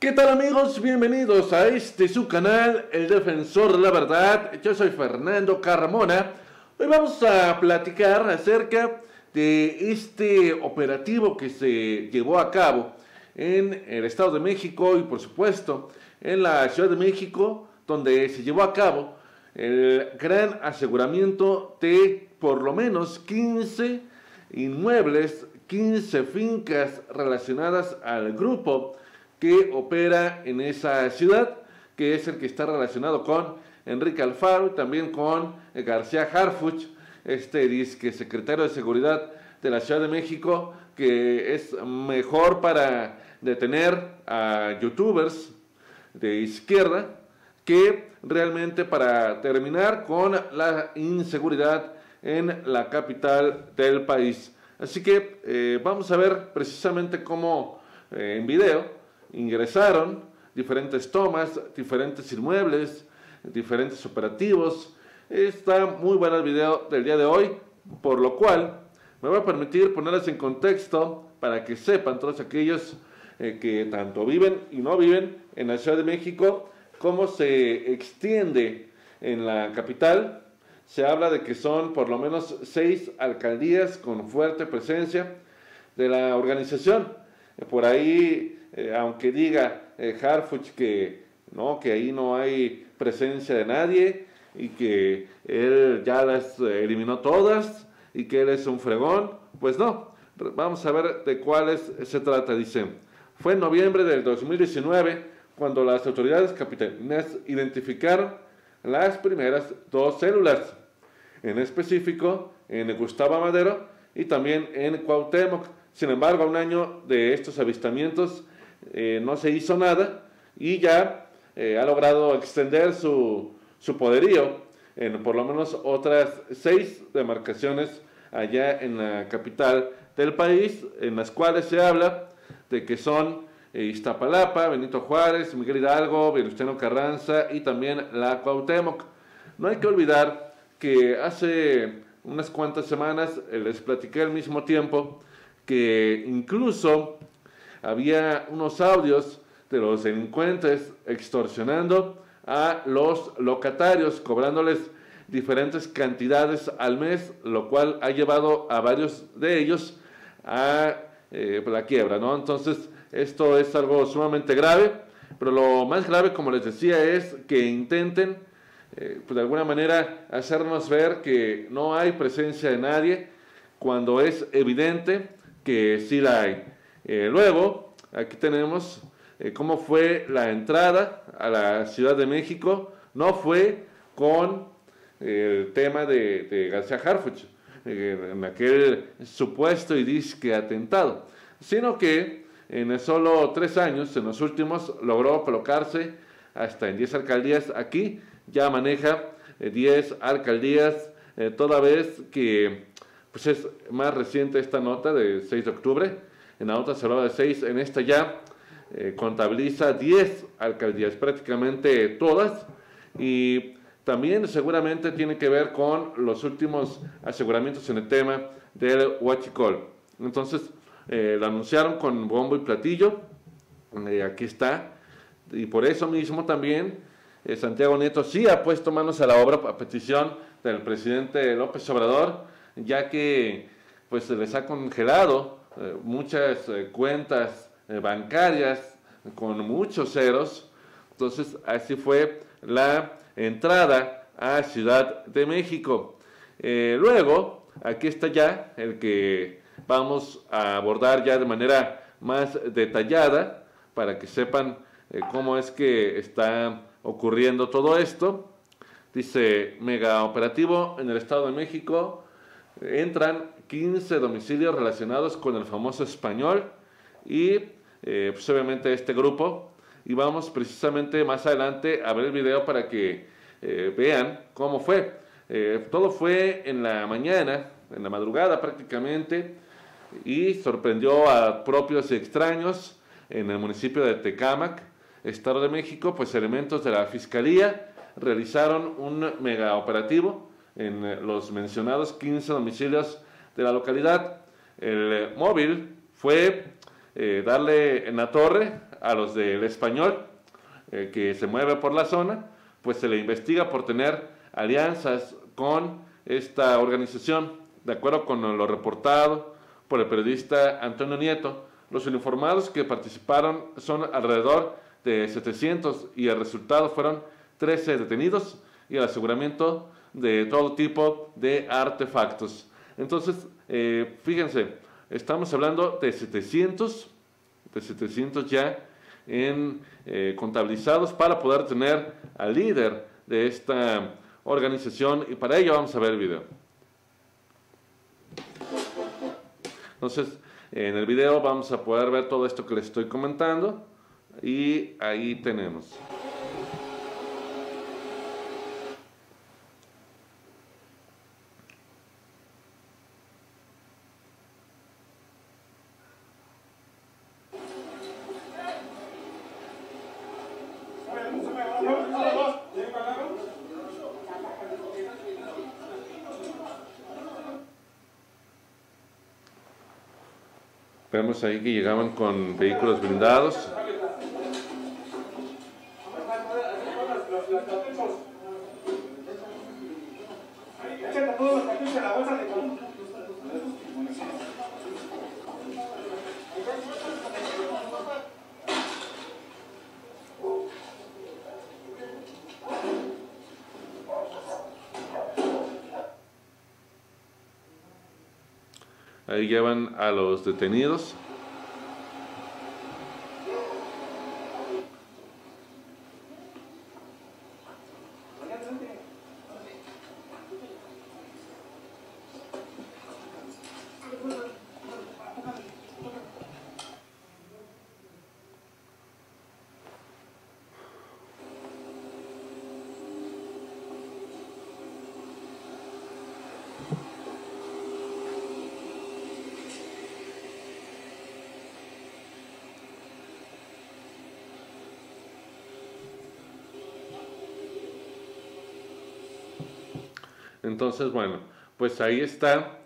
¿Qué tal amigos? Bienvenidos a este su canal, El Defensor de la Verdad. Yo soy Fernando Carmona. Hoy vamos a platicar acerca de este operativo que se llevó a cabo en el Estado de México y por supuesto en la Ciudad de México, donde se llevó a cabo el gran aseguramiento de por lo menos 15 inmuebles, 15 fincas relacionadas al grupo que opera en esa ciudad, que es el que está relacionado con Enrique Alfaro y también con García Harfuch, este disque secretario de Seguridad de la Ciudad de México, que es mejor para detener a youtubers de izquierda que realmente para terminar con la inseguridad en la capital del país. Así que eh, vamos a ver precisamente cómo eh, en video ingresaron diferentes tomas, diferentes inmuebles, diferentes operativos. Está muy bueno el video del día de hoy, por lo cual me voy a permitir ponerles en contexto para que sepan todos aquellos eh, que tanto viven y no viven en la Ciudad de México, cómo se extiende en la capital. Se habla de que son por lo menos seis alcaldías con fuerte presencia de la organización. Por ahí eh, aunque diga eh, Harfuch que, ¿no? que ahí no hay presencia de nadie y que él ya las eliminó todas y que él es un fregón, pues no. Vamos a ver de cuáles se trata. Dice, fue en noviembre del 2019 cuando las autoridades capitalinas identificaron las primeras dos células, en específico en Gustavo Madero y también en Cuauhtémoc. Sin embargo, a un año de estos avistamientos, eh, no se hizo nada y ya eh, ha logrado extender su, su poderío en por lo menos otras seis demarcaciones allá en la capital del país, en las cuales se habla de que son eh, Iztapalapa, Benito Juárez, Miguel Hidalgo, Venustiano Carranza y también la Cuauhtémoc. No hay que olvidar que hace unas cuantas semanas les platiqué al mismo tiempo que incluso había unos audios de los delincuentes extorsionando a los locatarios, cobrándoles diferentes cantidades al mes, lo cual ha llevado a varios de ellos a eh, la quiebra, ¿no? Entonces, esto es algo sumamente grave, pero lo más grave, como les decía, es que intenten, eh, pues de alguna manera, hacernos ver que no hay presencia de nadie, cuando es evidente que sí la hay. Eh, luego, aquí tenemos eh, cómo fue la entrada a la Ciudad de México. No fue con eh, el tema de, García Harfuch, en aquel supuesto y disque atentado, sino que en solo tres años, en los últimos, logró colocarse hasta en 10 alcaldías. Aquí ya maneja 10 alcaldías, toda vez que pues es más reciente esta nota de 6 de octubre en la otra se hablaba de 6, en esta ya eh, contabiliza 10 alcaldías, prácticamente todas, y también seguramente tiene que ver con los últimos aseguramientos en el tema del Huachicol. Entonces, eh, lo anunciaron con bombo y platillo, eh, aquí está, y por eso mismo también Santiago Nieto sí ha puesto manos a la obra a petición del presidente López Obrador, ya que pues se les ha congelado muchas cuentas bancarias con muchos ceros. Entonces, así fue la entrada a Ciudad de México. luego, aquí está ya el que vamos a abordar ya de manera más detallada para que sepan cómo es que está ocurriendo todo esto. Dice, mega operativo en el Estado de México, entran 15 domicilios relacionados con el famoso español y eh, pues obviamente este grupo. Y vamos precisamente más adelante a ver el video para que eh, vean cómo fue. Eh, todo fue en la mañana, en la madrugada prácticamente. y sorprendió a propios y extraños en el municipio de Tecámac, Estado de México, pues elementos de la Fiscalía realizaron un mega operativo en los mencionados 15 domicilios de la localidad. El móvil fue eh, darle en la torre a los del español eh, que se mueve por la zona, pues se le investiga por tener alianzas con esta organización. De acuerdo con lo reportado por el periodista Antonio Nieto, los uniformados que participaron son alrededor de 700 y el resultado fueron 13 detenidos y el aseguramiento de todo tipo de artefactos. Entonces, eh, fíjense, estamos hablando de 700, de 700 ya en eh, contabilizados para poder tener al líder de esta organización y para ello vamos a ver el video. Entonces, en el video vamos a poder ver todo esto que les estoy comentando y ahí tenemos. Vemos ahí que llegaban con vehículos blindados. Ahí llevan a los detenidos. Entonces, bueno, pues ahí está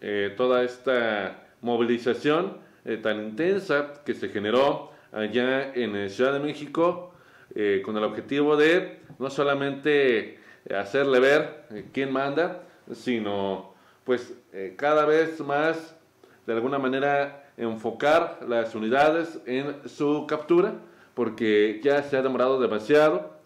eh, toda esta movilización eh, tan intensa que se generó allá en Ciudad de México eh, con el objetivo de no solamente hacerle ver quién manda, sino pues cada vez más de alguna manera enfocar las unidades en su captura, porque ya se ha demorado demasiado.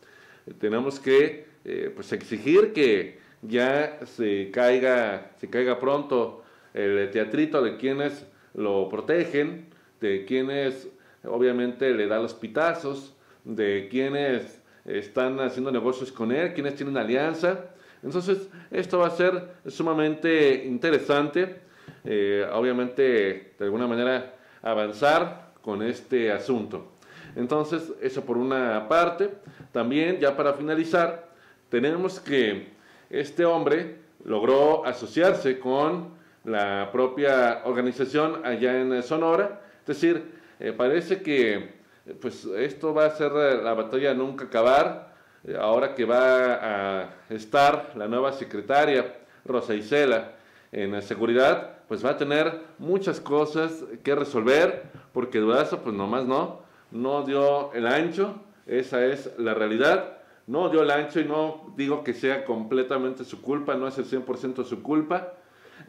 tenemos que pues exigir que ya se caiga, se caiga pronto el teatrito de quienes lo protegen, de quienes obviamente le da los pitazos, de quienes están haciendo negocios con él, quienes tienen alianza. Entonces, esto va a ser sumamente interesante, eh, obviamente, de alguna manera, avanzar con este asunto. Entonces, eso por una parte. También, ya para finalizar, tenemos que este hombre logró asociarse con la propia organización allá en Sonora. Es decir, eh, parece que eh, pues esto va a ser la batalla nunca acabar. Eh, ahora que va a estar la nueva secretaria Rosa Isela en seguridad, pues va a tener muchas cosas que resolver, porque Durazo pues nomás no, no dio el ancho, esa es la realidad no dio el ancho y no digo que sea completamente su culpa, no es el 100% su culpa,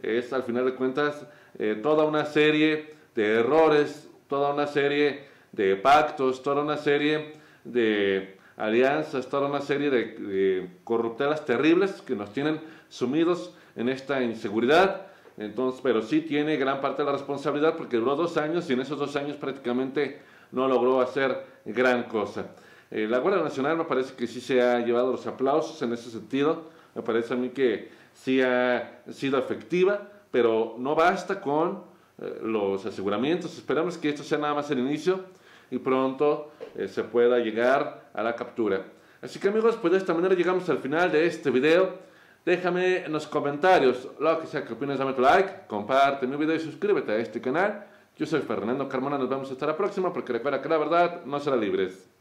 es al final de cuentas eh, toda una serie de errores, toda una serie de pactos, toda una serie de alianzas, toda una serie de, de corruptelas terribles que nos tienen sumidos en esta inseguridad. Entonces, pero sí tiene gran parte de la responsabilidad porque duró dos años y en esos dos años prácticamente no logró hacer gran cosa. Eh, la Guardia Nacional me parece que sí se ha llevado los aplausos en ese sentido. Me parece a mí que sí ha sido efectiva, pero no basta con eh, los aseguramientos. Esperamos que esto sea nada más el inicio y pronto eh, se pueda llegar a la captura. Así que amigos, pues de esta manera llegamos al final de este video. Déjame en los comentarios lo que sea que opinas, dame tu like, comparte mi video y suscríbete a este canal. Yo soy Fernando Carmona, nos vemos hasta la próxima porque recuerda que la verdad no será libres.